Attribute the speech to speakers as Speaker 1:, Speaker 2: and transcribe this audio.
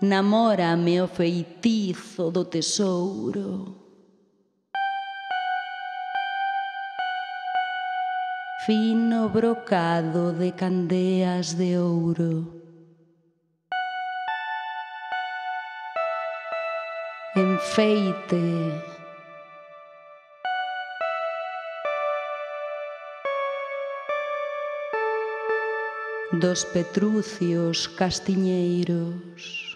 Speaker 1: namórame o oh feitizo do tesouro. Fino brocado de candeas de ouro. Enfeite. dos petrucios castiñeiros.